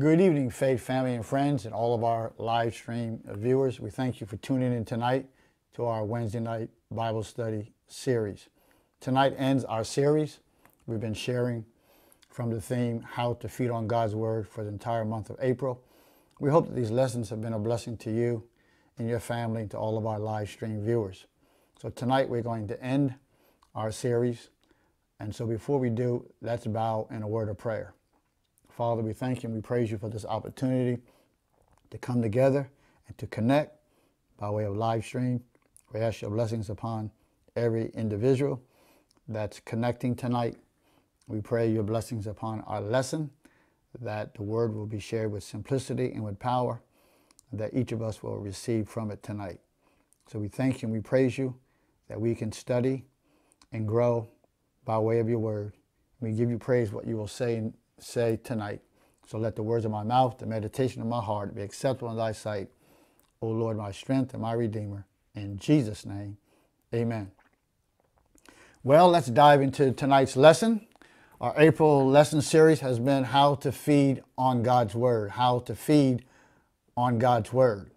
Good evening, faith, family, and friends, and all of our live stream viewers. We thank you for tuning in tonight to our Wednesday night Bible study series. Tonight ends our series. We've been sharing from the theme How to Feed on God's Word for the entire month of April. We hope that these lessons have been a blessing to you and your family and to all of our live stream viewers. So tonight we're going to end our series. And so before we do, let's bow in a word of prayer. Father, we thank you and we praise you for this opportunity to come together and to connect by way of live stream. We ask your blessings upon every individual that's connecting tonight. We pray your blessings upon our lesson, that the word will be shared with simplicity and with power, that each of us will receive from it tonight. So we thank you and we praise you that we can study and grow by way of your word. We give you praise what you will say say tonight. So let the words of my mouth, the meditation of my heart be acceptable in thy sight. O Lord, my strength and my redeemer. In Jesus' name, amen. Well, let's dive into tonight's lesson. Our April lesson series has been How to Feed on God's Word. How to Feed on God's Word.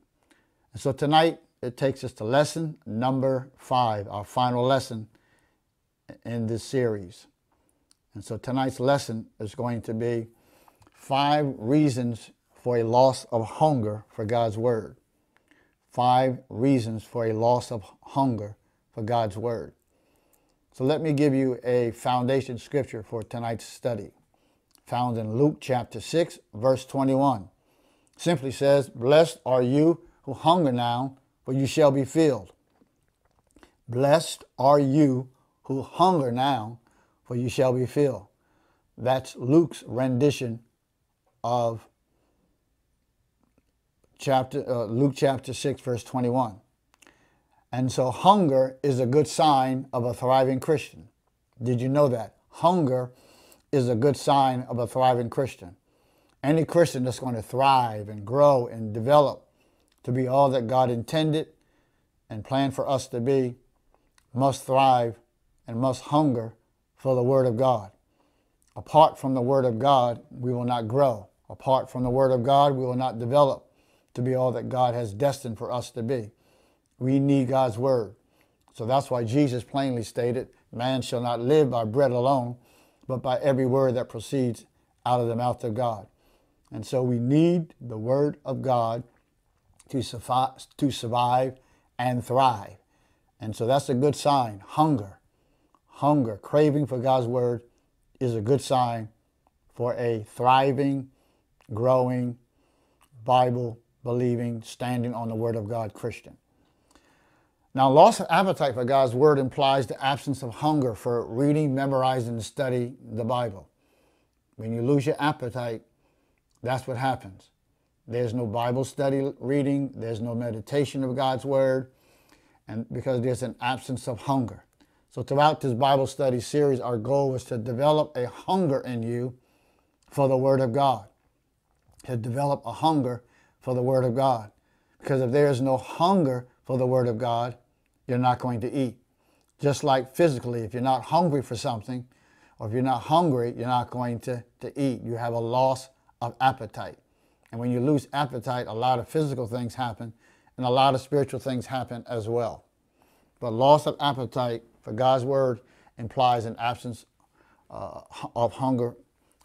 And so tonight it takes us to lesson number five, our final lesson in this series. And so tonight's lesson is going to be five reasons for a loss of hunger for God's Word. Five reasons for a loss of hunger for God's Word. So let me give you a foundation scripture for tonight's study, found in Luke chapter 6, verse 21. Simply says, Blessed are you who hunger now, for you shall be filled. Blessed are you who hunger now, for you shall be filled. That's Luke's rendition of chapter uh, Luke chapter 6 verse 21. And so hunger is a good sign of a thriving Christian. Did you know that? Hunger is a good sign of a thriving Christian. Any Christian that's going to thrive and grow and develop to be all that God intended and planned for us to be must thrive and must hunger for the Word of God. Apart from the Word of God, we will not grow. Apart from the Word of God, we will not develop to be all that God has destined for us to be. We need God's Word. So that's why Jesus plainly stated, Man shall not live by bread alone, but by every word that proceeds out of the mouth of God. And so we need the Word of God to survive, to survive and thrive. And so that's a good sign hunger hunger, craving for God's word is a good sign for a thriving, growing, Bible believing, standing on the word of God Christian. Now, loss of appetite for God's word implies the absence of hunger for reading, memorizing, and study the Bible. When you lose your appetite, that's what happens. There's no Bible study reading, there's no meditation of God's word, and because there's an absence of hunger. So throughout this Bible study series, our goal was to develop a hunger in you for the Word of God. To develop a hunger for the Word of God. Because if there is no hunger for the Word of God, you're not going to eat. Just like physically, if you're not hungry for something, or if you're not hungry, you're not going to, to eat. You have a loss of appetite. And when you lose appetite, a lot of physical things happen, and a lot of spiritual things happen as well. But loss of appetite for God's word implies an absence uh, of hunger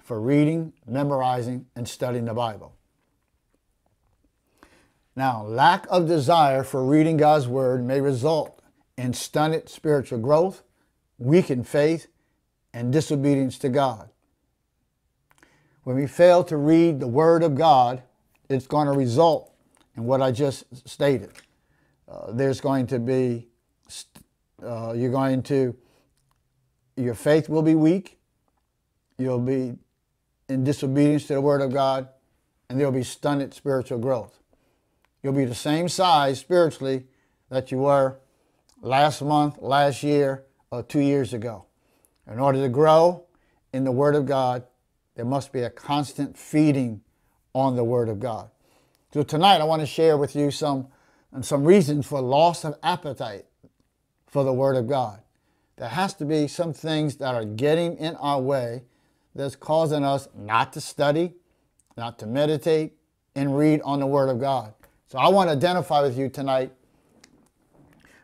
for reading, memorizing, and studying the Bible. Now, lack of desire for reading God's word may result in stunted spiritual growth, weakened faith, and disobedience to God. When we fail to read the word of God, it's going to result in what I just stated. Uh, there's going to be uh, you're going to, your faith will be weak. You'll be in disobedience to the Word of God, and there'll be stunted spiritual growth. You'll be the same size spiritually that you were last month, last year, or two years ago. In order to grow in the Word of God, there must be a constant feeding on the Word of God. So tonight I want to share with you some, and some reasons for loss of appetite for the Word of God. There has to be some things that are getting in our way that's causing us not to study, not to meditate and read on the Word of God. So I want to identify with you tonight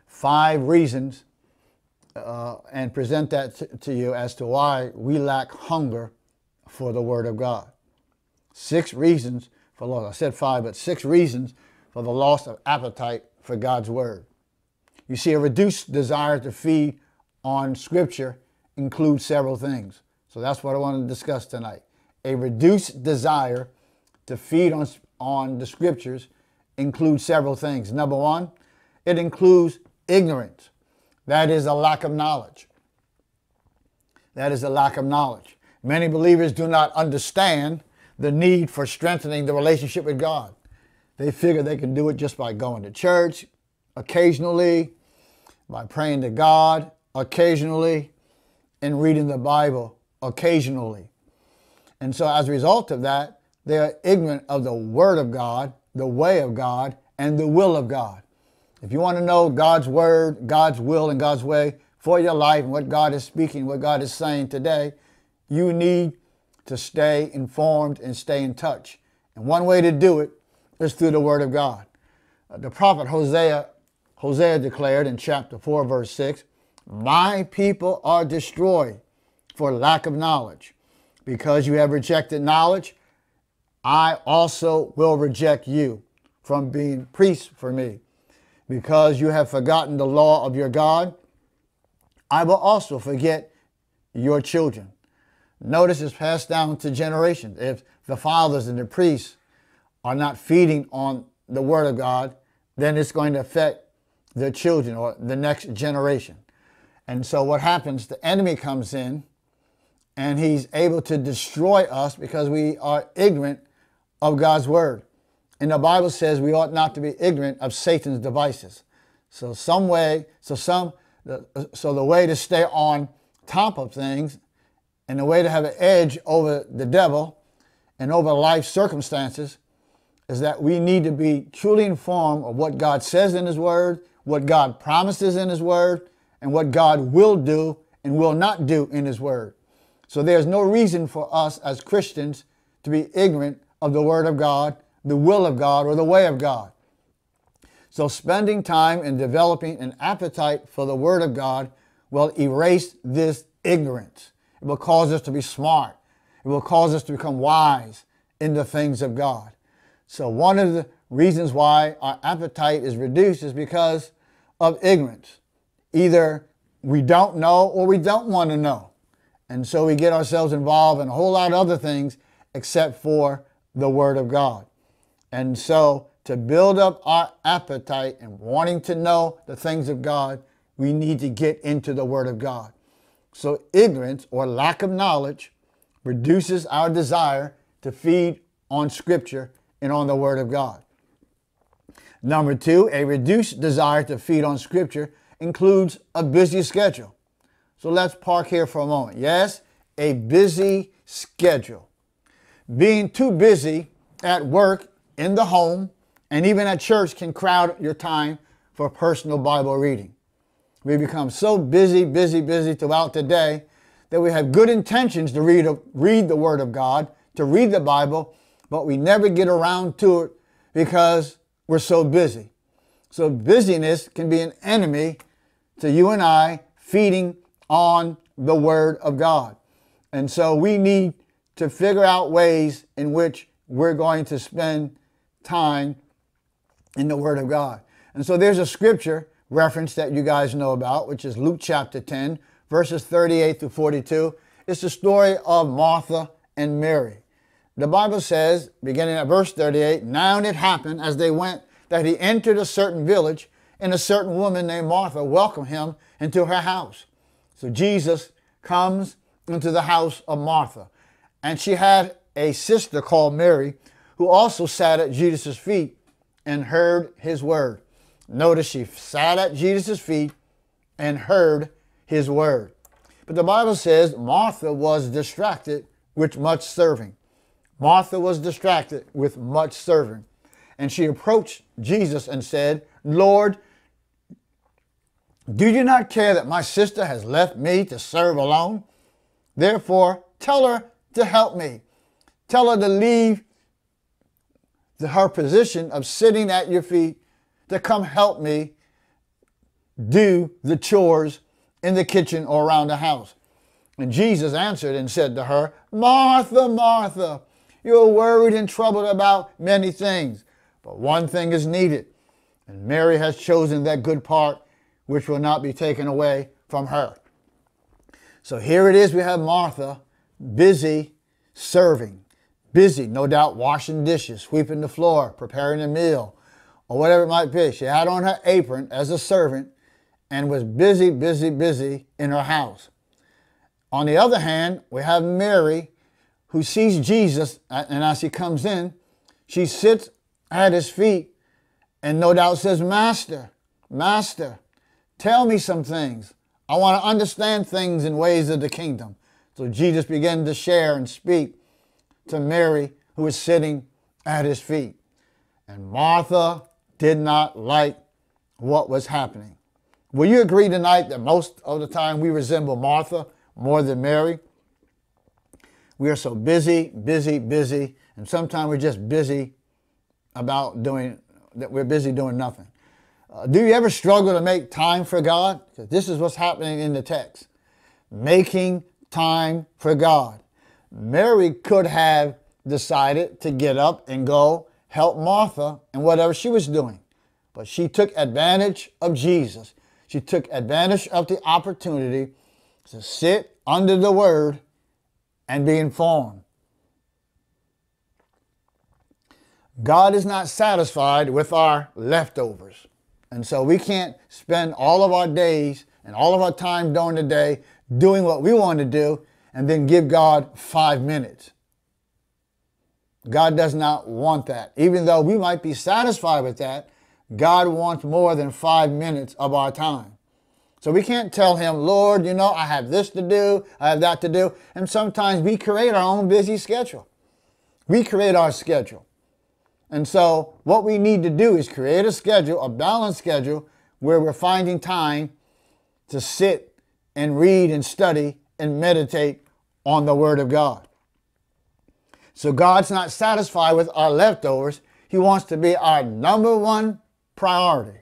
five reasons uh, and present that to, you as to why we lack hunger for the Word of God. Six reasons for loss. I said five, but six reasons for the loss of appetite for God's Word. You see, a reduced desire to feed on Scripture includes several things. So that's what I want to discuss tonight. A reduced desire to feed on, on the Scriptures includes several things. Number one, it includes ignorance. That is a lack of knowledge. That is a lack of knowledge. Many believers do not understand the need for strengthening the relationship with God. They figure they can do it just by going to church occasionally, by praying to God occasionally, and reading the Bible occasionally. And so, as a result of that, they are ignorant of the Word of God, the way of God, and the will of God. If you want to know God's Word, God's will, and God's way for your life, and what God is speaking, what God is saying today, you need to stay informed and stay in touch. And one way to do it is through the Word of God. The prophet Hosea, Hosea declared in chapter 4, verse 6, My people are destroyed for lack of knowledge. Because you have rejected knowledge, I also will reject you from being priests for me. Because you have forgotten the law of your God, I will also forget your children. Notice it's passed down to generations. If the fathers and the priests are not feeding on the Word of God, then it's going to affect their children or the next generation. And so what happens, the enemy comes in and he's able to destroy us because we are ignorant of God's Word. And the Bible says we ought not to be ignorant of Satan's devices. So some way, so some, so the way to stay on top of things and the way to have an edge over the devil and over life circumstances is that we need to be truly informed of what God says in His Word, what God promises in His Word, and what God will do and will not do in His Word. So there's no reason for us as Christians to be ignorant of the Word of God, the will of God, or the way of God. So spending time in developing an appetite for the Word of God will erase this ignorance. It will cause us to be smart. It will cause us to become wise in the things of God. So, one of the reasons why our appetite is reduced is because of ignorance. Either we don't know or we don't want to know. And so we get ourselves involved in a whole lot of other things except for the Word of God. And so, to build up our appetite and wanting to know the things of God, we need to get into the Word of God. So, ignorance or lack of knowledge reduces our desire to feed on Scripture and on the Word of God. Number two, a reduced desire to feed on Scripture includes a busy schedule. So let's park here for a moment. Yes, a busy schedule. Being too busy at work, in the home, and even at church can crowd your time for personal Bible reading. We become so busy, busy, busy throughout the day that we have good intentions to read, read the Word of God, to read the Bible, but we never get around to it because we're so busy. So busyness can be an enemy to you and I feeding on the Word of God. And so we need to figure out ways in which we're going to spend time in the Word of God. And so there's a scripture reference that you guys know about, which is Luke chapter 10, verses 38 to 42. It's the story of Martha and Mary. The Bible says, beginning at verse 38, Now it happened as they went that he entered a certain village, and a certain woman named Martha welcomed him into her house. So Jesus comes into the house of Martha. And she had a sister called Mary who also sat at Jesus' feet and heard his word. Notice she sat at Jesus' feet and heard his word. But the Bible says Martha was distracted with much serving. Martha was distracted with much serving. And she approached Jesus and said, Lord, do you not care that my sister has left me to serve alone? Therefore, tell her to help me. Tell her to leave her position of sitting at your feet to come help me do the chores in the kitchen or around the house. And Jesus answered and said to her, Martha, Martha, you're worried and troubled about many things, but one thing is needed. And Mary has chosen that good part which will not be taken away from her. So here it is we have Martha busy serving, busy, no doubt, washing dishes, sweeping the floor, preparing a meal, or whatever it might be. She had on her apron as a servant and was busy, busy, busy in her house. On the other hand, we have Mary who sees Jesus, uh, and as he comes in, she sits at his feet and no doubt says, Master, Master, tell me some things. I want to understand things and ways of the kingdom. So Jesus began to share and speak to Mary, who was sitting at his feet. And Martha did not like what was happening. Will you agree tonight that most of the time we resemble Martha more than Mary? We are so busy, busy, busy, and sometimes we're just busy about doing that. We're busy doing nothing. Uh, do you ever struggle to make time for God? This is what's happening in the text. Making time for God. Mary could have decided to get up and go help Martha in whatever she was doing, but she took advantage of Jesus. She took advantage of the opportunity to sit under the word and be informed. God is not satisfied with our leftovers. And so we can't spend all of our days and all of our time during the day doing what we want to do and then give God five minutes. God does not want that. Even though we might be satisfied with that, God wants more than five minutes of our time. So we can't tell him, Lord, you know, I have this to do, I have that to do. And sometimes we create our own busy schedule. We create our schedule. And so what we need to do is create a schedule, a balanced schedule, where we're finding time to sit and read and study and meditate on the Word of God. So God's not satisfied with our leftovers. He wants to be our number one priority.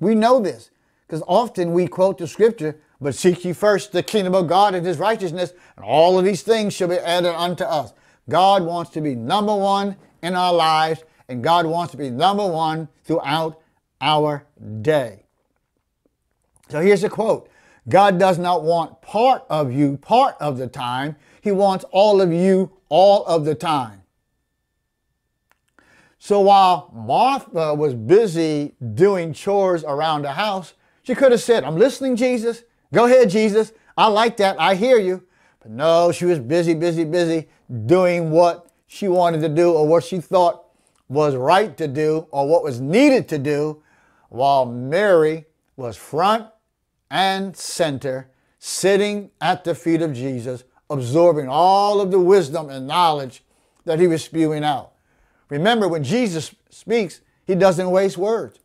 We know this because often we quote the scripture, but seek ye first the kingdom of God and his righteousness, and all of these things shall be added unto us. God wants to be number one in our lives, and God wants to be number one throughout our day. So here's a quote God does not want part of you part of the time, He wants all of you all of the time. So while Martha was busy doing chores around the house, she could have said, I'm listening, Jesus. Go ahead, Jesus. I like that. I hear you. But no, she was busy, busy, busy doing what she wanted to do or what she thought was right to do or what was needed to do, while Mary was front and center, sitting at the feet of Jesus, absorbing all of the wisdom and knowledge that he was spewing out. Remember, when Jesus speaks, he doesn't waste words.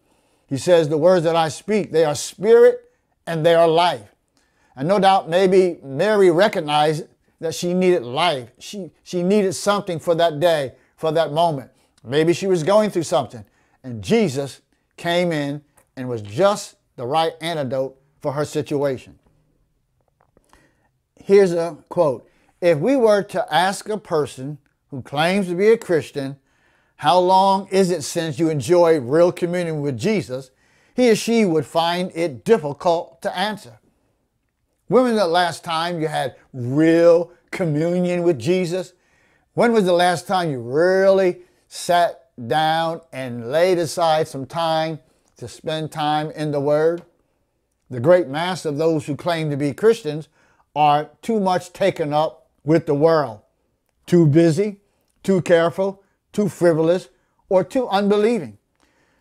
He says, The words that I speak, they are spirit and they are life. And no doubt, maybe Mary recognized that she needed life. She, she needed something for that day, for that moment. Maybe she was going through something. And Jesus came in and was just the right antidote for her situation. Here's a quote If we were to ask a person who claims to be a Christian how long is it since you enjoyed real communion with Jesus? He or she would find it difficult to answer. When was the last time you had real communion with Jesus? When was the last time you really sat down and laid aside some time to spend time in the Word? The great mass of those who claim to be Christians are too much taken up with the world, too busy, too careful, too frivolous, or too unbelieving.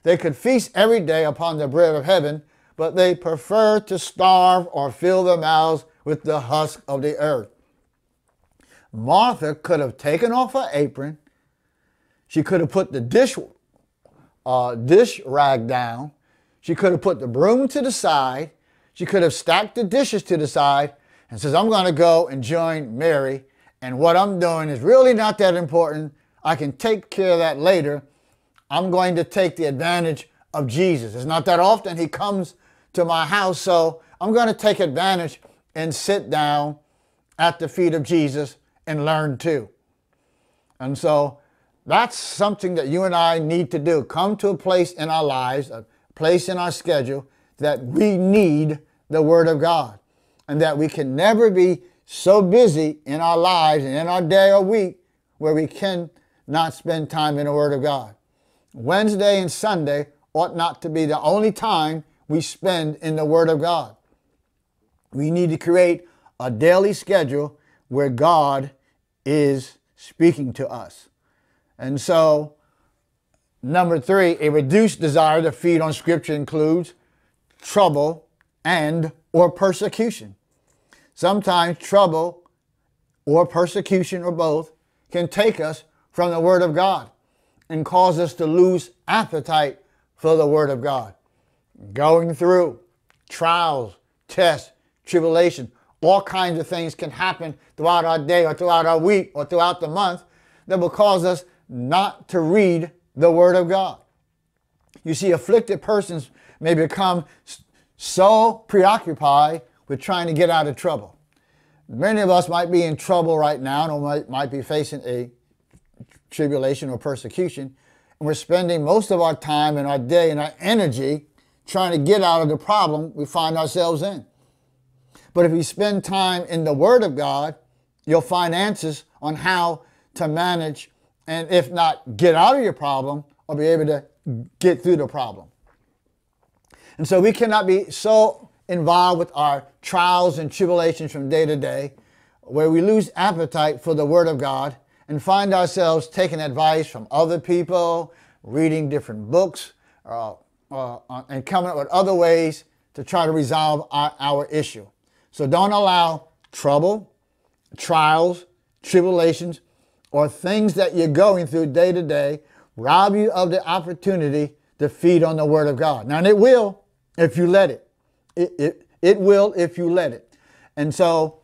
They could feast every day upon the bread of heaven, but they prefer to starve or fill their mouths with the husk of the earth. Martha could have taken off her apron. She could have put the dish, uh, dish rag down. She could have put the broom to the side. She could have stacked the dishes to the side and says, I'm going to go and join Mary. And what I'm doing is really not that important. I can take care of that later. I'm going to take the advantage of Jesus. It's not that often he comes to my house, so I'm going to take advantage and sit down at the feet of Jesus and learn too. And so that's something that you and I need to do. Come to a place in our lives, a place in our schedule that we need the Word of God and that we can never be so busy in our lives and in our day or week where we can not spend time in the Word of God. Wednesday and Sunday ought not to be the only time we spend in the Word of God. We need to create a daily schedule where God is speaking to us. And so, number three, a reduced desire to feed on Scripture includes trouble and or persecution. Sometimes trouble or persecution or both can take us from the Word of God and cause us to lose appetite for the Word of God. Going through trials, tests, tribulation, all kinds of things can happen throughout our day or throughout our week or throughout the month that will cause us not to read the Word of God. You see, afflicted persons may become so preoccupied with trying to get out of trouble. Many of us might be in trouble right now and might, might be facing a tribulation or persecution. And we're spending most of our time and our day and our energy trying to get out of the problem we find ourselves in. But if you spend time in the Word of God, you'll find answers on how to manage and, if not get out of your problem, or be able to get through the problem. And so we cannot be so involved with our trials and tribulations from day to day where we lose appetite for the Word of God and find ourselves taking advice from other people, reading different books, uh, uh, and coming up with other ways to try to resolve our, our issue. So don't allow trouble, trials, tribulations, or things that you're going through day to day rob you of the opportunity to feed on the Word of God. Now, and it will if you let it. It, it, it will if you let it. And so,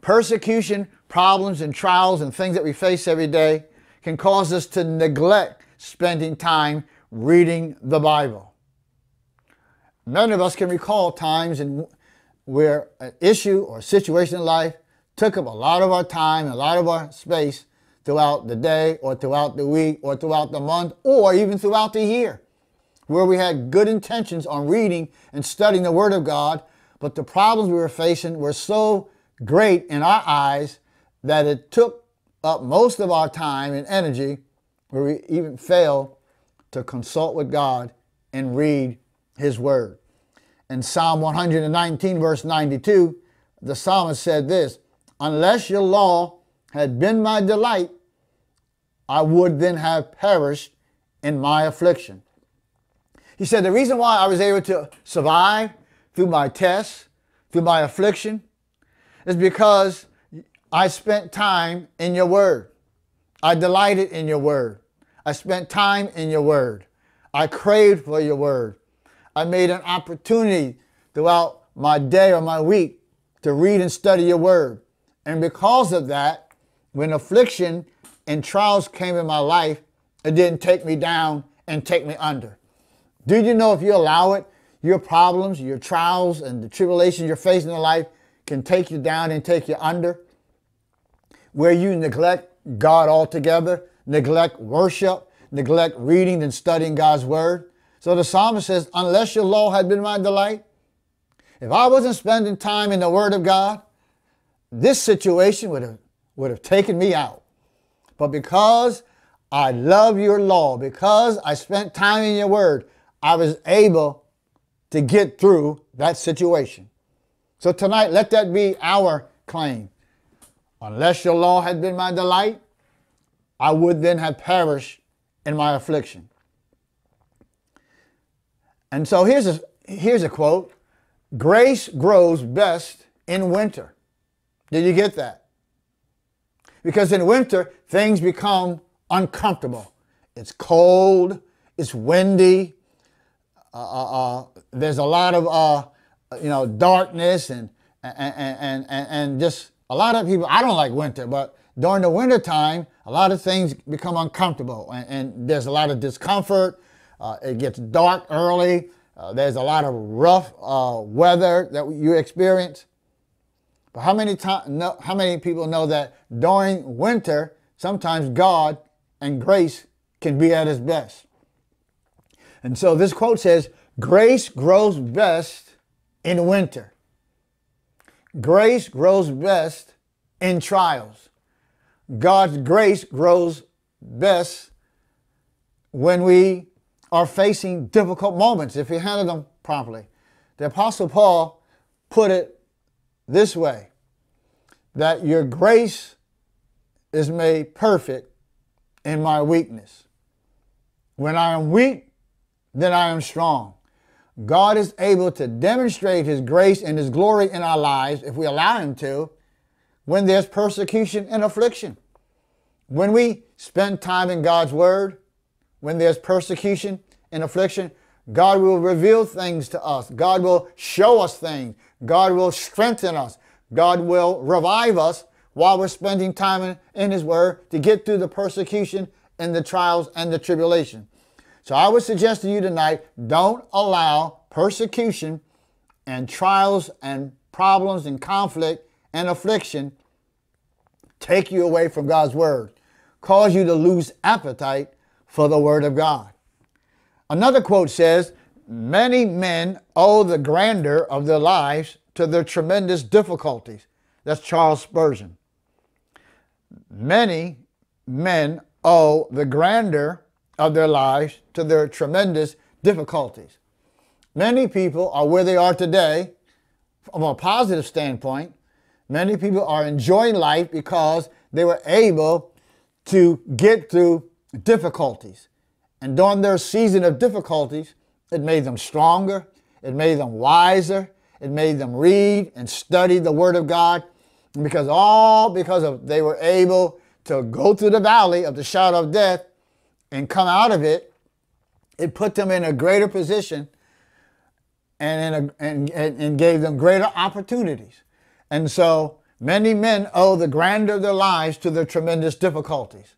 persecution, problems, and trials and things that we face every day can cause us to neglect spending time reading the Bible. None of us can recall times in where an issue or situation in life took up a lot of our time, a lot of our space throughout the day or throughout the week or throughout the month or even throughout the year, where we had good intentions on reading and studying the Word of God, but the problems we were facing were so great in our eyes that it took up most of our time and energy where we even failed to consult with God and read His Word. In Psalm 119, verse 92, the psalmist said this Unless your law had been my delight, I would then have perished in my affliction. He said, The reason why I was able to survive through my tests, through my affliction, is because I spent time in your word. I delighted in your word. I spent time in your word. I craved for your word. I made an opportunity throughout my day or my week to read and study your word. And because of that, when affliction and trials came in my life, it didn't take me down and take me under. Do you know if you allow it, your problems, your trials, and the tribulations you're facing in life can take you down and take you under? Where you neglect God altogether, neglect worship, neglect reading and studying God's word. So the psalmist says, Unless your law had been my delight, if I wasn't spending time in the word of God, this situation would have, would have taken me out. But because I love your law, because I spent time in your word, I was able to get through that situation. So tonight, let that be our claim. Unless your law had been my delight, I would then have perished in my affliction. And so here's a, here's a quote Grace grows best in winter. Did you get that? Because in winter, things become uncomfortable. It's cold, it's windy, uh, uh, uh, there's a lot of, uh, you know, darkness and, and, and, and, and just a lot of people, I don't like winter, but during the winter time, a lot of things become uncomfortable and, and there's a lot of discomfort. Uh, it gets dark early. Uh, there's a lot of rough uh, weather that you experience. But how many, no, how many people know that during winter, sometimes God and grace can be at its best? And so this quote says, Grace grows best in winter. Grace grows best in trials. God's grace grows best when we are facing difficult moments if we handle them properly. The Apostle Paul put it this way that your grace is made perfect in my weakness. When I am weak, then I am strong. God is able to demonstrate His grace and His glory in our lives if we allow Him to when there's persecution and affliction. When we spend time in God's Word, when there's persecution and affliction, God will reveal things to us. God will show us things. God will strengthen us. God will revive us while we're spending time in, in His Word to get through the persecution and the trials and the tribulation. So I would suggest to you tonight don't allow persecution and trials and problems and conflict and affliction take you away from God's Word, cause you to lose appetite for the Word of God. Another quote says, Many men owe the grandeur of their lives to their tremendous difficulties. That's Charles Spurgeon. Many men owe the grandeur of their lives to their tremendous difficulties. Many people are where they are today from a positive standpoint. Many people are enjoying life because they were able to get through difficulties. And during their season of difficulties, it made them stronger, it made them wiser, it made them read and study the Word of God. Because all because of they were able to go through the valley of the shadow of death and come out of it, it put them in a greater position and, a, and, and gave them greater opportunities. And so many men owe the grandeur of their lives to their tremendous difficulties.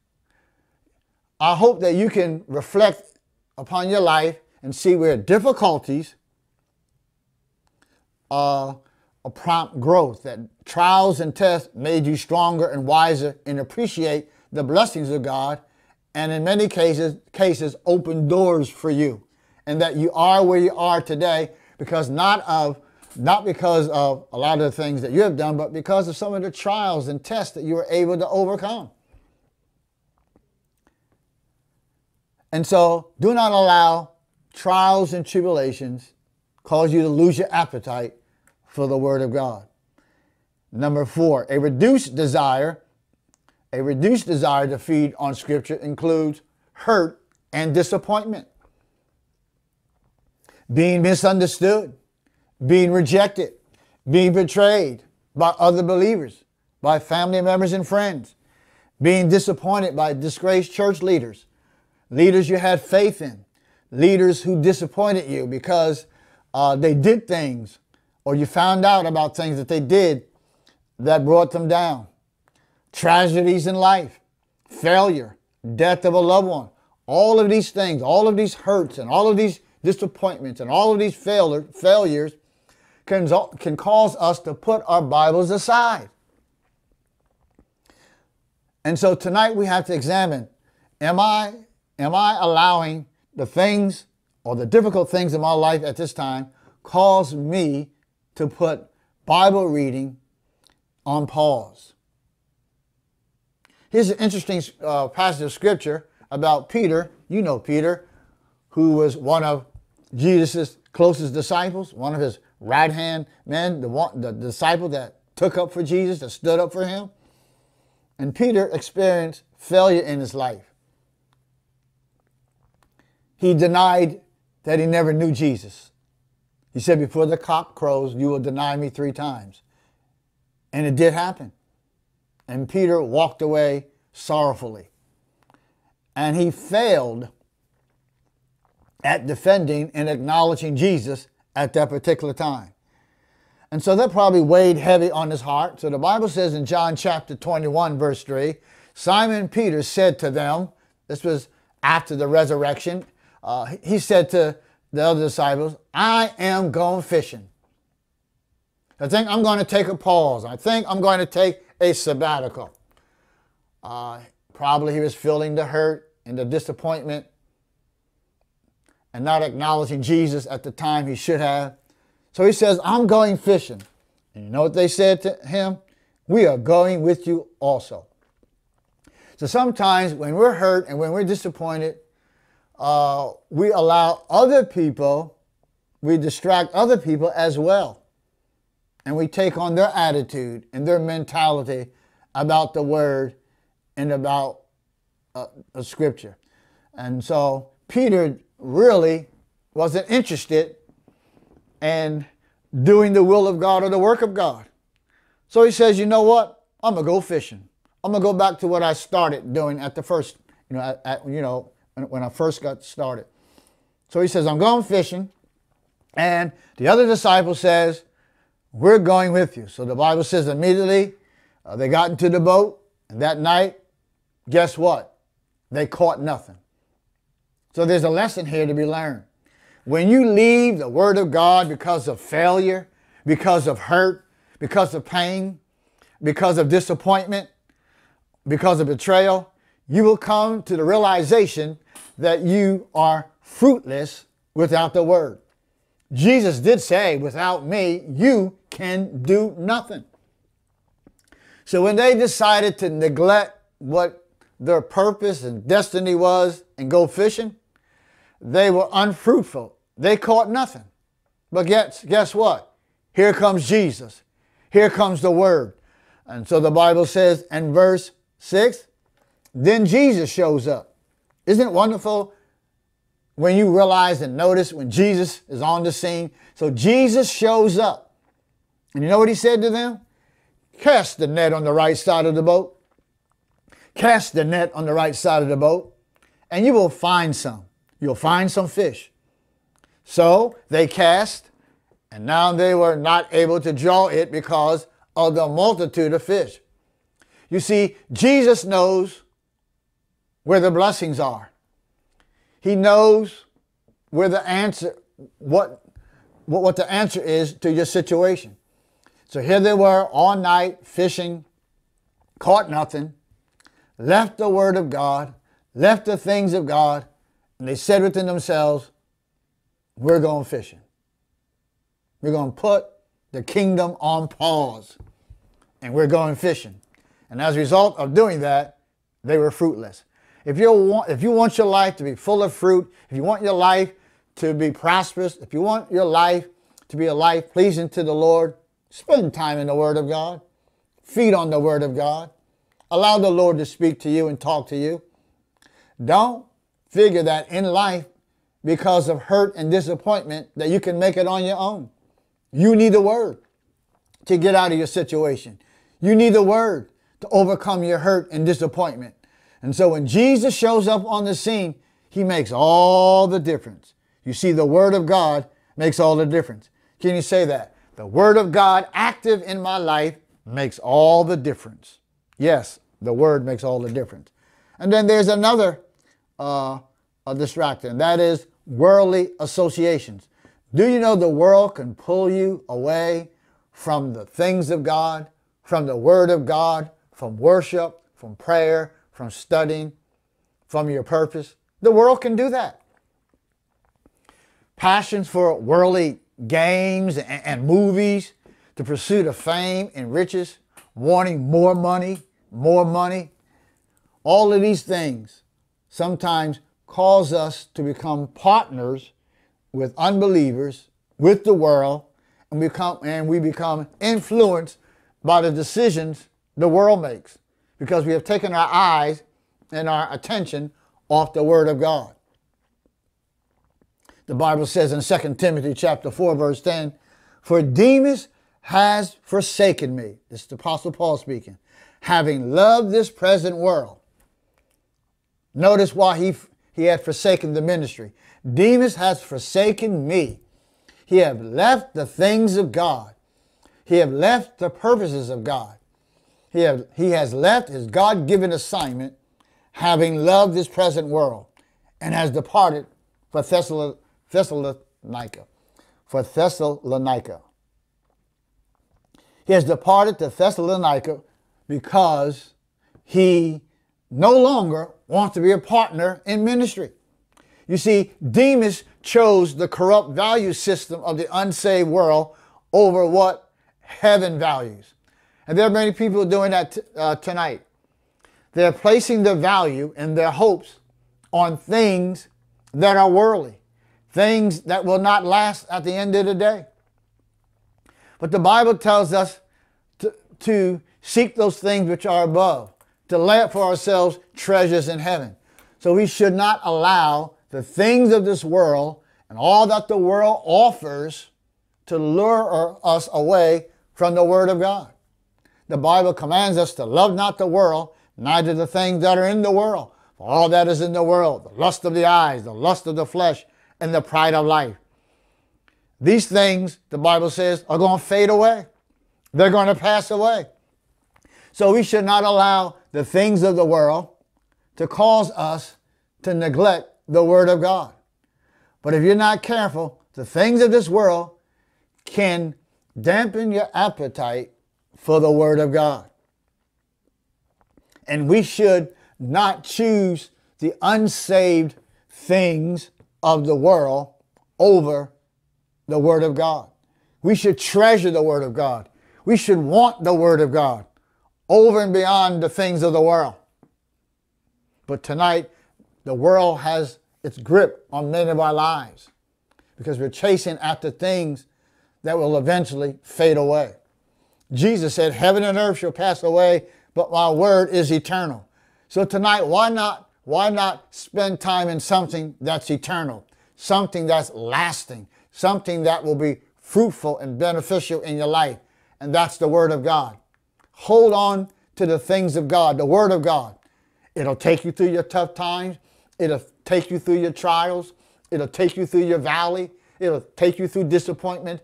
I hope that you can reflect upon your life and see where difficulties are a prompt growth, that trials and tests made you stronger and wiser and appreciate the blessings of God and in many cases cases open doors for you. And that you are where you are today because not of not because of a lot of the things that you have done but because of some of the trials and tests that you were able to overcome. And so do not allow trials and tribulations cause you to lose your appetite for the word of god. Number four a reduced desire a reduced desire to feed on Scripture includes hurt and disappointment, being misunderstood, being rejected, being betrayed by other believers, by family members and friends, being disappointed by disgraced church leaders, leaders you had faith in, leaders who disappointed you because uh, they did things or you found out about things that they did that brought them down tragedies in life, failure, death of a loved one, all of these things, all of these hurts, and all of these disappointments, and all of these failure, failures can, can cause us to put our Bibles aside. And so tonight we have to examine am I, am I allowing the things or the difficult things in my life at this time cause me to put Bible reading on pause? Here's an interesting uh, passage of scripture about Peter. You know Peter, who was one of Jesus' closest disciples, one of his right hand men, the, one, the disciple that took up for Jesus, that stood up for him. And Peter experienced failure in his life. He denied that he never knew Jesus. He said, Before the cock crows, you will deny me three times. And it did happen. And Peter walked away sorrowfully. And he failed at defending and acknowledging Jesus at that particular time. And so that probably weighed heavy on his heart. So the Bible says in John chapter 21, verse 3, Simon Peter said to them, this was after the resurrection, uh, he said to the other disciples, I am going fishing. I think I'm going to take a pause. I think I'm going to take a sabbatical. Uh, probably he was feeling the hurt and the disappointment and not acknowledging Jesus at the time he should have. So he says, I'm going fishing. And you know what they said to him? We are going with you also. So sometimes when we're hurt and when we're disappointed, uh, we allow other people, we distract other people as well. And we take on their attitude and their mentality about the word and about uh, the scripture. And so Peter really wasn't interested in doing the will of God or the work of God. So he says, you know what? I'm gonna go fishing. I'm gonna go back to what I started doing at the first, you know, at, at, you know, when I first got started. So he says, I'm going fishing. And the other disciple says, We're going with you. So the Bible says immediately uh, they got into the boat. And that night, guess what? They caught nothing. So there's a lesson here to be learned. When you leave the Word of God because of failure, because of hurt, because of pain, because of disappointment, because of betrayal, you will come to the realization that you are fruitless without the Word. Jesus did say, without me, you can do nothing. So when they decided to neglect what their purpose and destiny was and go fishing, they were unfruitful. They caught nothing. But guess, guess what? Here comes Jesus. Here comes the Word. And so the Bible says in verse 6 then Jesus shows up. Isn't it wonderful when you realize and notice when Jesus is on the scene? So Jesus shows up. And you know what he said to them? Cast the net on the right side of the boat. Cast the net on the right side of the boat, and you will find some. You'll find some fish. So they cast, and now they were not able to draw it because of the multitude of fish. You see, Jesus knows where the blessings are. He knows where the answer, what, what, what the answer is to your situation. So here they were all night fishing, caught nothing, left the word of God, left the things of God, and they said within themselves, We're going fishing. We're going to put the kingdom on pause and we're going fishing. And as a result of doing that, they were fruitless. If you want, if you want your life to be full of fruit, if you want your life to be prosperous, if you want your life to be a life pleasing to the Lord, spend time in the Word of God. Feed on the Word of God. Allow the Lord to speak to you and talk to you. Don't figure that in life, because of hurt and disappointment, that you can make it on your own. You need the Word to get out of your situation. You need the Word to overcome your hurt and disappointment. And so when Jesus shows up on the scene, he makes all the difference. You see, the Word of God makes all the difference. Can you say that? The Word of God active in my life makes all the difference. Yes, the Word makes all the difference. And then there's another uh, a distractor, and that is worldly associations. Do you know the world can pull you away from the things of God, from the Word of God, from worship, from prayer, from studying, from your purpose. The world can do that. Passions for worldly games and, and movies, the pursuit of fame and riches, wanting more money, more money. All of these things sometimes cause us to become partners with unbelievers, with the world, and become and we become influenced by the decisions the world makes because we have taken our eyes and our attention off the Word of God. The Bible says in 2 Timothy chapter 4, verse 10, For Demas has forsaken me. This is the Apostle Paul speaking. Having loved this present world. Notice why he, he had forsaken the ministry. Demas has forsaken me. He have left the things of God. He have left the purposes of God. he, have, he has left his God given assignment, having loved this present world, and has departed for Thessalonica. Thessalonica, for Thessalonica. He has departed to Thessalonica because he no longer wants to be a partner in ministry. You see, Demas chose the corrupt value system of the unsaved world over what heaven values. And there are many people doing that uh, tonight. They're placing their value and their hopes on things that are worldly, things that will not last at the end of the day. But the Bible tells us to, to seek those things which are above, to lay up for ourselves treasures in heaven. So we should not allow the things of this world and all that the world offers to lure us away from the Word of God. The Bible commands us to love not the world, neither the things that are in the world. For all that is in the world, the lust of the eyes, the lust of the flesh, and the pride of life. These things, the Bible says, are going to fade away. They're going to pass away. So we should not allow the things of the world to cause us to neglect the Word of God. But if you're not careful, the things of this world can dampen your appetite for the Word of God. And we should not choose the unsaved things of the world over the Word of God. We should treasure the Word of God. We should want the Word of God over and beyond the things of the world. But tonight, the world has its grip on many of our lives because we're chasing after things that will eventually fade away. Jesus said, Heaven and earth shall pass away, but my word is eternal. So tonight, why not, why not spend time in something that's eternal, something that's lasting, something that will be fruitful and beneficial in your life? And that's the Word of God. Hold on to the things of God, the Word of God. It'll take you through your tough times. It'll take you through your trials. It'll take you through your valley. It'll take you through disappointment,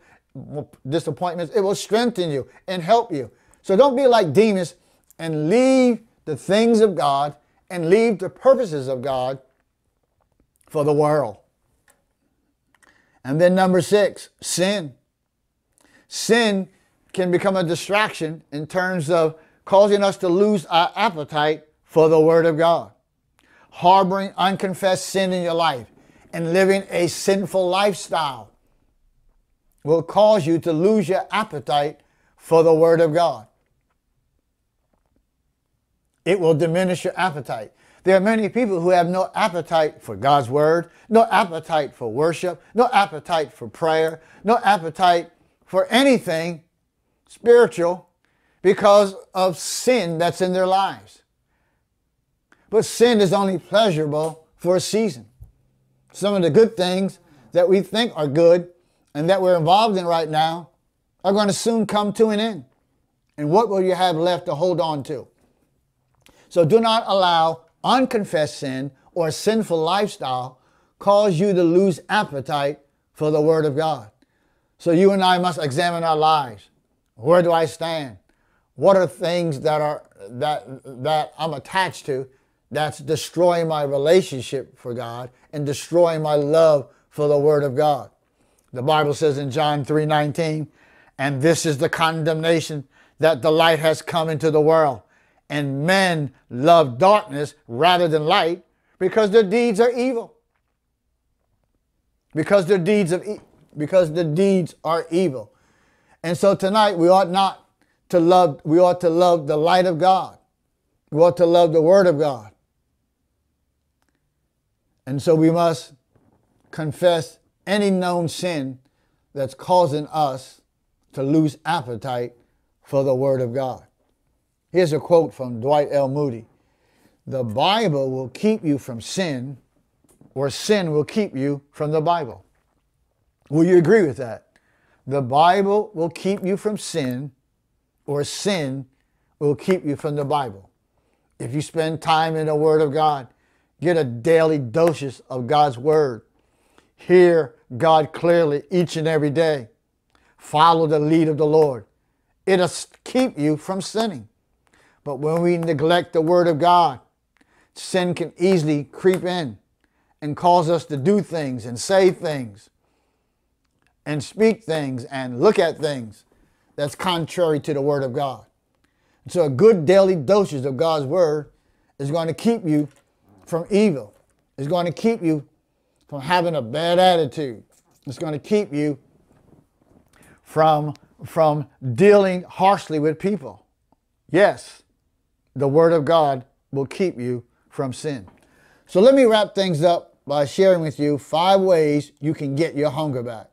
disappointments. It will strengthen you and help you. So don't be like Demas and leave the things of God and leave the purposes of God for the world. And then number six, sin. Sin can become a distraction in terms of causing us to lose our appetite for the Word of God harboring unconfessed sin in your life and living a sinful lifestyle will cause you to lose your appetite for the Word of God. It will diminish your appetite. There are many people who have no appetite for God's Word, no appetite for worship, no appetite for prayer, no appetite for anything spiritual because of sin that's in their lives. But sin is only pleasurable for a season. Some of the good things that we think are good and that we're involved in right now are going to soon come to an end. And what will you have left to hold on to? So do not allow unconfessed sin or sinful lifestyle cause you to lose appetite for the Word of God. So you and I must examine our lives. Where do I stand? What are things that are that that I'm attached to that's destroying my relationship for God and destroying my love for the Word of God. The Bible says in John 3:19, and this is the condemnation that the light has come into the world, and men love darkness rather than light because their deeds are evil. Because their deeds of e- because the deeds are evil. And so tonight we ought not to love we ought to love the light of God. We ought to love the word of God. And so we must confess any known sin that's causing us to lose appetite for the Word of God. Here's a quote from Dwight L. Moody The Bible will keep you from sin, or sin will keep you from the Bible. Will you agree with that? The Bible will keep you from sin, or sin will keep you from the Bible. If you spend time in the Word of God, Get a daily doses of God's Word. Hear God clearly each and every day. Follow the lead of the Lord. It'll keep you from sinning. But when we neglect the Word of God, sin can easily creep in and cause us to do things and say things and speak things and look at things that's contrary to the Word of God. So, a good daily dosage of God's Word is going to keep you from evil, it's going to keep you from having a bad attitude, it's going to keep you from, from dealing harshly with people. Yes, the Word of God will keep you from sin. So, let me wrap things up by sharing with you five ways you can get your hunger back.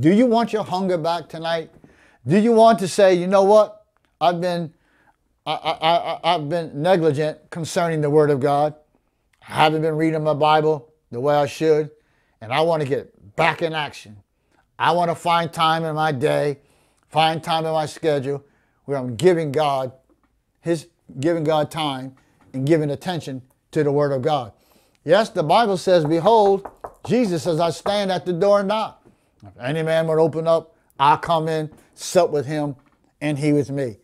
Do you want your hunger back tonight? Do you want to say, you know what? I've been I, I, I, have been negligent concerning the Word of God. I haven't been reading my Bible the way I should, and I want to get back in action. I want to find time in my day, find time in my schedule where I'm giving God His giving God time and giving attention to the Word of God. Yes, the Bible says, Behold, Jesus says, I stand at the door and knock. If any man would open up, I'll come in, sup with him, and he with me.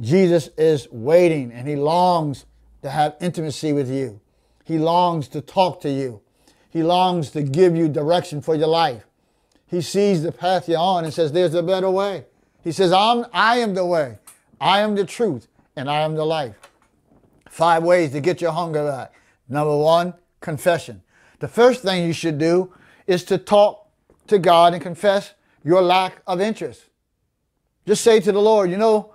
Jesus is waiting and he longs to have intimacy with you. He longs to talk to you. He longs to give you direction for your life. He sees the path you're on and says, There's a better way. He says, I'm, I am the way, I am the truth, and I am the life. Five ways to get your hunger back. Number one, confession. The first thing you should do is to talk to God and confess your lack of interest. Just say to the Lord, you know,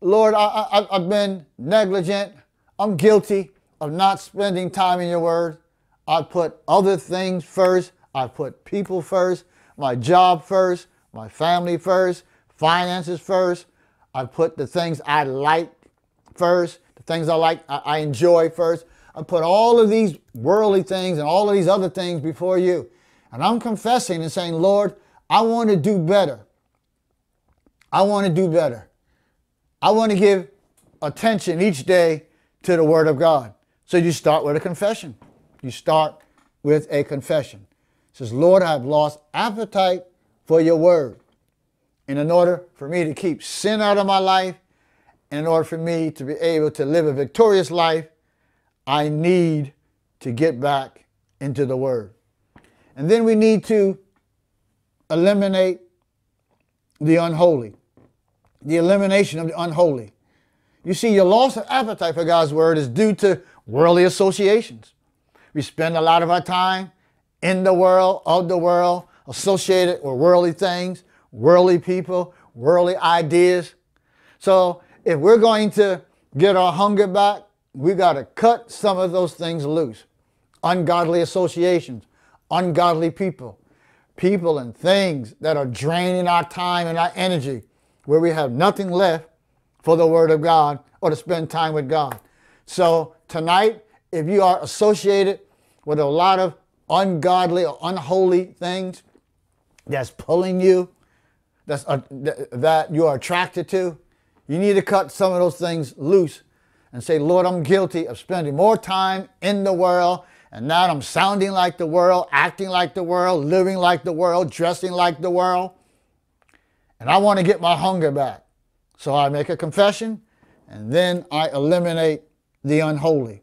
Lord, I, have been negligent. I'm guilty of not spending time in your word. I put other things first. I put people first, my job first, my family first, finances first. I put the things I like first, the things I like, I, I enjoy first. I put all of these worldly things and all of these other things before you. And I'm confessing and saying, Lord, I want to do better. I want to do better. I want to give attention each day to the Word of God. So you start with a confession. You start with a confession. It says, Lord, I've lost appetite for your Word. And in order for me to keep sin out of my life, in order for me to be able to live a victorious life, I need to get back into the Word. And then we need to eliminate the unholy, the elimination of the unholy. You see, your loss of appetite for God's word is due to worldly associations. We spend a lot of our time in the world, of the world, associated with worldly things, worldly people, worldly ideas. So if we're going to get our hunger back, we got to cut some of those things loose. Ungodly associations, ungodly people, people and things that are draining our time and our energy, where we have nothing left for the Word of God or to spend time with God. So tonight, if you are associated with a lot of ungodly or unholy things that's pulling you, that's uh, that you are attracted to, you need to cut some of those things loose and say, Lord, I'm guilty of spending more time in the world and now I'm sounding like the world, acting like the world, living like the world, dressing like the world. And I want to get my hunger back. So I make a confession and then I eliminate the unholy.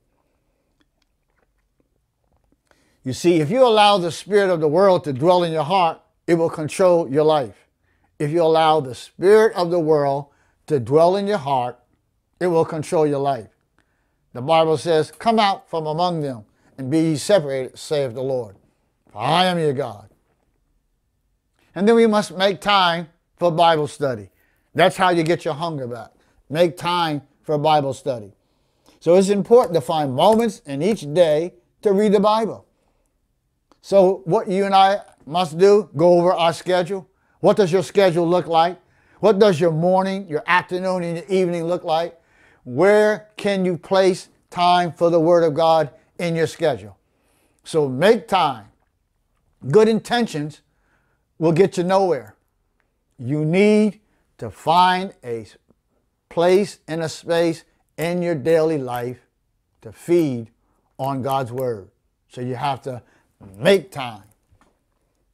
You see, if you allow the spirit of the world to dwell in your heart, it will control your life. If you allow the spirit of the world to dwell in your heart, it will control your life. The Bible says, Come out from among them and be ye separated, saith the Lord. For I am your God. And then we must make time for Bible study. That's how you get your hunger back. Make time for Bible study. So it's important to find moments in each day to read the Bible. So what you and I must do, go over our schedule. What does your schedule look like? What does your morning, your afternoon, and your evening look like? Where can you place time for the Word of God in your schedule. So make time. Good intentions will get you nowhere. You need to find a place and a space in your daily life to feed on God's Word. So you have to make time.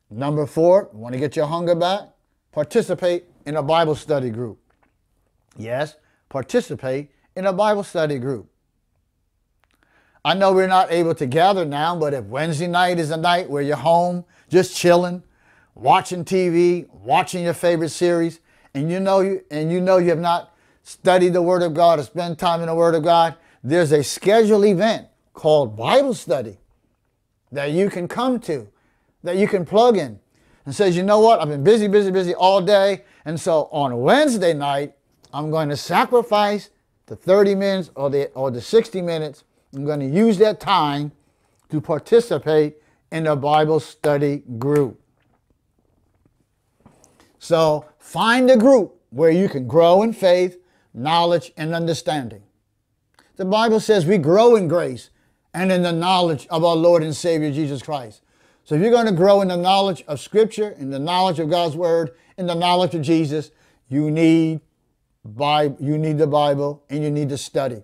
Number four, want to get your hunger back? Participate in a Bible study group. Yes, participate in a Bible study group. I know we're not able to gather now, but if Wednesday night is a night where you're home, just chilling, watching TV, watching your favorite series, and you know you and you know you have not studied the Word of God or spent time in the Word of God, there's a scheduled event called Bible study that you can come to, that you can plug in. And says, you know what, I've been busy, busy, busy all day. And so on Wednesday night, I'm going to sacrifice the 30 minutes or the or the 60 minutes. I'm going to use that time to participate in a Bible study group. So find a group where you can grow in faith, knowledge, and understanding. The Bible says we grow in grace and in the knowledge of our Lord and Savior Jesus Christ. So if you're going to grow in the knowledge of Scripture, in the knowledge of God's Word, in the knowledge of Jesus, you need Bible, you need the Bible and you need to study.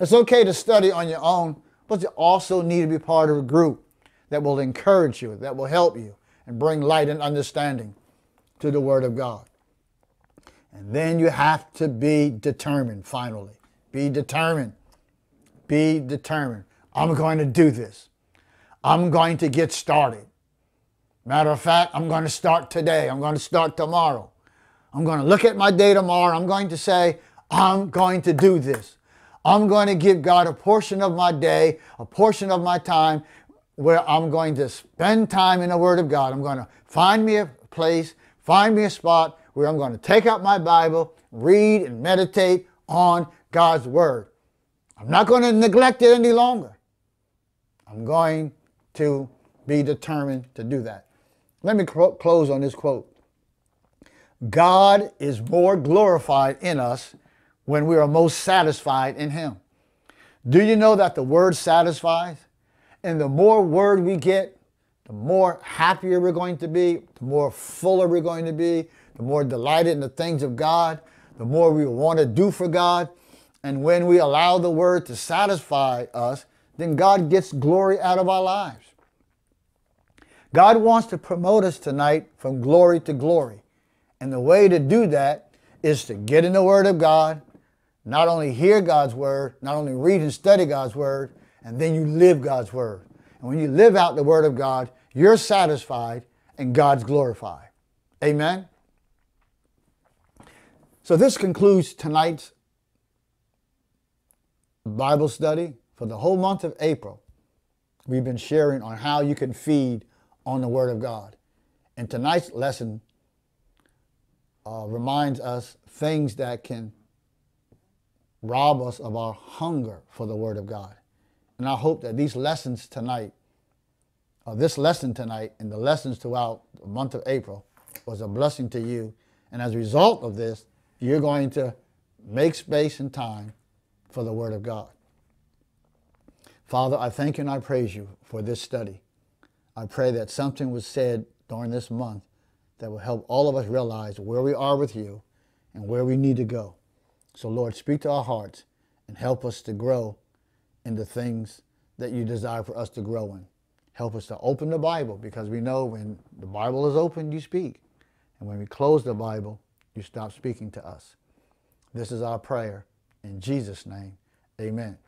It's okay to study on your own, but you also need to be part of a group that will encourage you, that will help you, and bring light and understanding to the Word of God. And then you have to be determined, finally. Be determined. Be determined. I'm going to do this. I'm going to get started. Matter of fact, I'm going to start today. I'm going to start tomorrow. I'm going to look at my day tomorrow. I'm going to say, I'm going to do this. I'm going to give God a portion of my day, a portion of my time where I'm going to spend time in the Word of God. I'm going to find me a place, find me a spot where I'm going to take out my Bible, read and meditate on God's Word. I'm not going to neglect it any longer. I'm going to be determined to do that. Let me close on this quote. God is more glorified in us when we are most satisfied in Him. Do you know that the word satisfies? And the more word we get, the more happier we're going to be, the more fuller we're going to be, the more delighted in the things of God, the more we want to do for God. And when we allow the word to satisfy us, then God gets glory out of our lives. God wants to promote us tonight from glory to glory. And the way to do that is to get in the Word of God, not only hear God's Word, not only read and study God's Word, and then you live God's Word. And when you live out the Word of God, you're satisfied and God's glorified. Amen? So this concludes tonight's Bible study for the whole month of April. We've been sharing on how you can feed on the Word of God. And tonight's lesson uh, reminds us things that can rob us of our hunger for the Word of God. And I hope that these lessons tonight, uh, this lesson tonight, and the lessons throughout the month of April was a blessing to you. And as a result of this, you're going to make space and time for the Word of God. Father, I thank you and I praise you for this study. I pray that something was said during this month that will help all of us realize where we are with you and where we need to go. So, Lord, speak to our hearts and help us to grow in the things that you desire for us to grow in. Help us to open the Bible because we know when the Bible is open, you speak. And when we close the Bible, you stop speaking to us. This is our prayer. In Jesus' name, amen.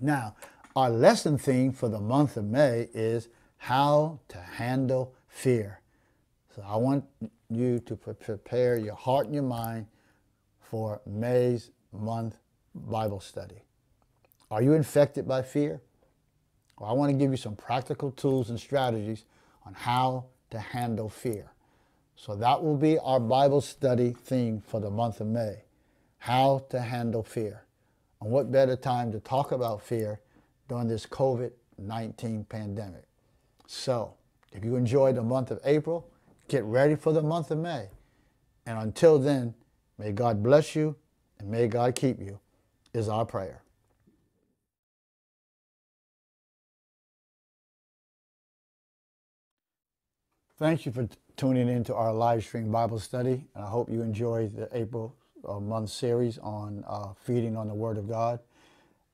Now, our lesson theme for the month of May is how to handle fear. So I want you to prepare your heart and your mind for May's month Bible study. Are you infected by fear? Well, I want to give you some practical tools and strategies on how to handle fear. So that will be our Bible study theme for the month of May. How to handle fear. And what better time to talk about fear during this COVID-19 pandemic. So, if you enjoyed the month of April, Get ready for the month of May. And until then, may God bless you and may God keep you, is our prayer. Thank you for tuning in to our live stream Bible study. And I hope you enjoyed the April uh, month series on uh, feeding on the Word of God.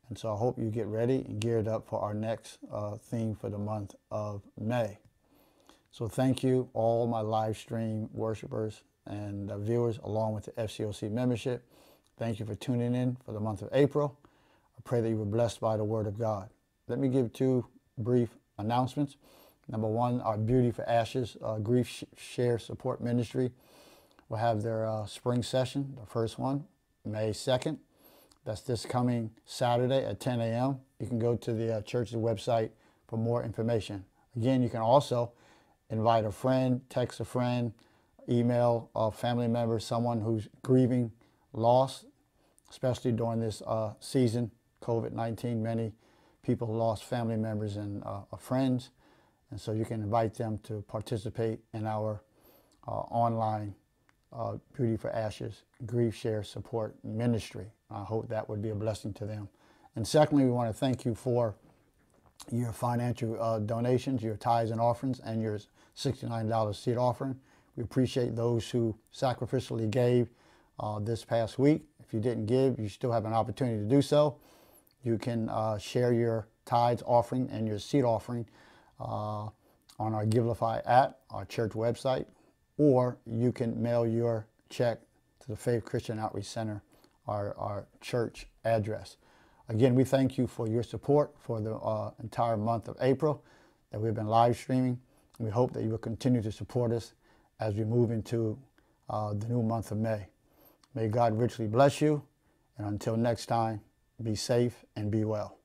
And so I hope you get ready and geared up for our next uh, theme for the month of May. So thank you, all my live stream worshipers and uh, viewers, along with the FCOC membership. Thank you for tuning in for the month of April. I pray that you were blessed by the Word of God. Let me give two brief announcements. Number one, our Beauty for Ashes uh, Grief Share Support Ministry will have their uh, spring session, the first one, May 2nd. That's this coming Saturday at 10 a.m. You can go to the uh, church's website for more information. Again, you can also invite a friend, text a friend, email a family member, someone who's grieving loss, especially during this uh, season, COVID 19. Many people lost family members and uh, friends. And so you can invite them to participate in our uh, online uh, Beauty for Ashes Grief Share Support Ministry. I hope that would be a blessing to them. And secondly, we want to thank you for your financial uh, donations, your tithes and offerings, and your $69 seed offering. We appreciate those who sacrificially gave uh, this past week. If you didn't give, you still have an opportunity to do so. You can uh, share your tithes offering and your seed offering uh, on our Givelify app, our church website, or you can mail your check to the Faith Christian Outreach Center, our, our church address. Again, we thank you for your support for the uh, entire month of April that we've been live streaming. We hope that you will continue to support us as we move into uh, the new month of May. May God richly bless you. And until next time, be safe and be well.